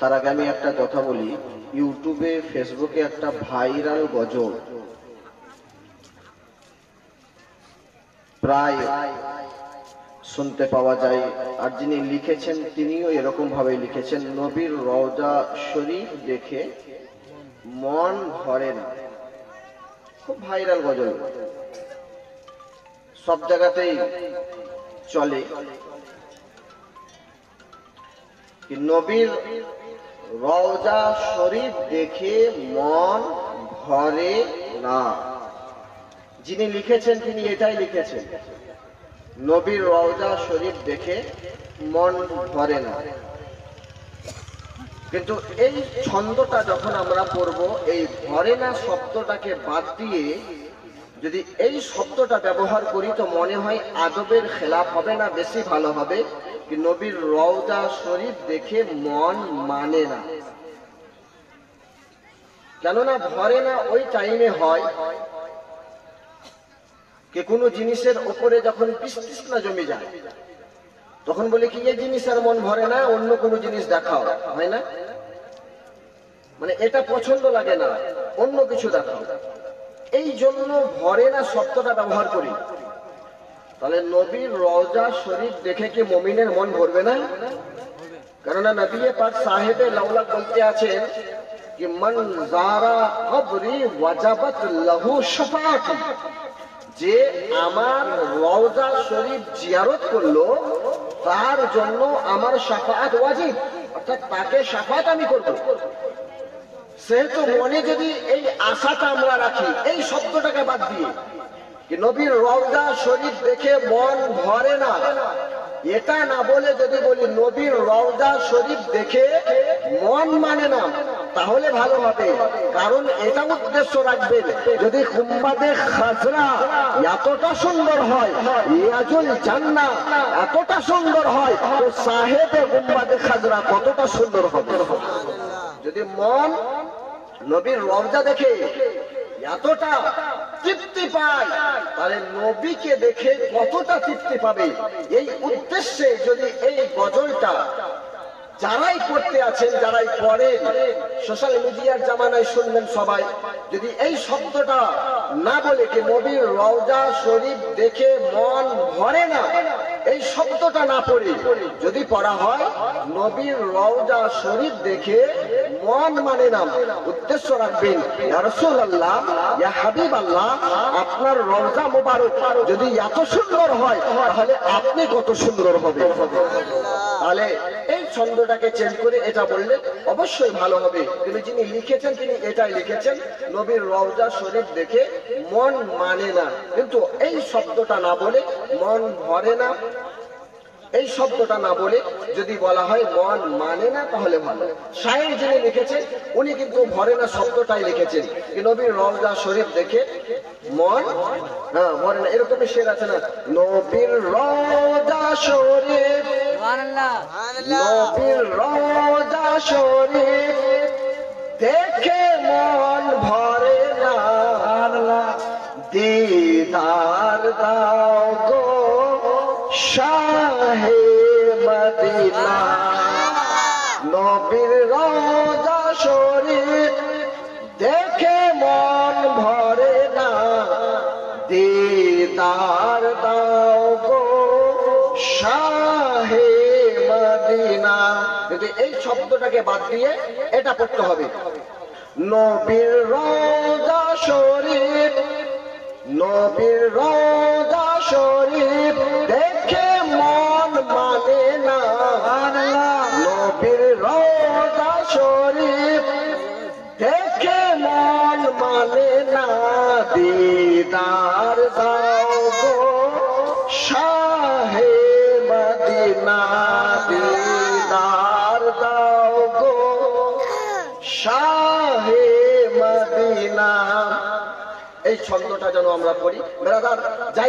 তার আগে আমি একটা কথা বলি। ইউটিউবে ফেসবুকে একটা ভাইরাল গজল। প্রায় শুনতে পাওয়া যায়। আর যিনি লিখেছেন, তিনিও এরকম ভাবে লিখেছেন, নবীর রওজা শরীফ দেখে মন ভরে না। খুব ভাইরাল গজল। সব জায়গাতেই চলে। নবীর রওজা শরীফ দেখে মন ভরে না। যিনি লিখেছেন, তিনি এটাই লিখেছেন। নবীর রওজা শরীফ দেখে মন ভরে না। কিন্তু এই ছন্দটা যখন আমরা পড়ব, এই ভরে না শব্দটাকে বাদ দিয়ে যদি এই শব্দটা ব্যবহার করি, তো মনে হয় আদবের খেলাফ হবে না, বেশি ভালো হবে। নবীর রওজা শরীফ দেখে মন মানে না। কেননা ভরে না, ওই টাইমে হয়। কে কোনো জিনিসের ওপরে যখন বিস্তৃষ্ণা জমে যায়, তখন বলে কি এই জিনিস আর মন ভরে না, অন্য কোনো জিনিস দেখাও। হয় না? মানে এটা পছন্দ লাগে না, অন্য কিছু দেখাও। এই জন্য ভরে না শব্দটা ব্যবহার করি। তাহলে নবীর রওজা শরীফ দেখে কি মমিনের মন ভরবে না? কেননা নবী পাক সাহেবে লাউলা বলতে আছেন কি, মন জারা কবরি ওয়াজাবাত লাহু শাফাআতি যে আমার রওজা শরীফ জিয়ারত করল, তার জন্য আমার শাফাআত ওয়াজিব, অর্থাৎ তাকে শাফাআত আমি করব। সেহেতু মনে যদি এই আশাটা আমরা রাখি, এই শব্দটাকে বাদ দিয়ে নবীর রওজা শরীফ দেখে মন ভরে না। এটা না বলে যদি বলি নবীর রওজা শরীফ দেখে মন মানে না, তাহলে ভালো হবে। কারণ এটা উদ্দেশ্য রাখবেন, যদি কুম্বাদে খাজরা এতটা সুন্দর হয় ইয়াজুল জান্না এতটা সুন্দর হয়, তো সাহেবে কুম্বাদে খাজরা কতটা সুন্দর হবে? যদি মন নবীর রওজা দেখে এতটা তৃপ্তি পায়। তাহলে নবীকে দেখে কতটা তৃপ্তি পাবে? এই উদ্দেশ্যে যদি এই গজলটা যারাই করতে আছেন, যারাই করেন সোশ্যাল মিডিয়ার জামানায় শুনবেন সবাই, যদি এই শব্দটা না বলে কি নবীর রওজা শরীফ দেখে মন ভরে না, এই শব্দটা না পড়ে, যদি পড়া হয়, নবীর রওজা শরীফ দেখে মন মানে না উদ্দেশ্য রাখবেন আপনার রওজা মোবারক যদি এত সুন্দর হয়, তাহলে আপনি কত সুন্দর হবে। তাহলে এই ছন্দটাকে চেঞ্জ করে এটা বললে অবশ্যই ভালো হবে। কিন্তু যিনি লিখেছেন, তিনি এটাই লিখেছেন, নবীর রওজা শরীফ দেখে মন মানে না। কিন্তু এই শব্দটা না বলে মন ভরে না এই শব্দটা না বলে যদি বলা হয় মন মানে না তাহলে ভালো শায়ের যিনি লিখেছেন উনি কিন্তু ভরে না শব্দটাই লিখেছেন। কি নবীর রওজা শরীফ দেখে মন হ্যাঁ ভরে না এরকমই শের আছে না? নবীর রওজা শরীফ। নবীর রওজা শরীফ দেখে মন ভরে না। দিদার দাও গো। শাহে মদিনা। নবীর রওজা শরীফ দেখে মন ভরে না। দিদার দাও গো শাহে মদিনা। যদি এই শব্দটাকে বাদ দিয়ে এটা পড়তে হবে। নবীর রওজা শরীফ, নবীর রওজা শরীফ দিদার দাও গো, শাহে মদিনা দিদার দাও গো, শাহে মদিনা। এই ছন্দটা যেন আমরা পড়ি। ব্রাদার, যাই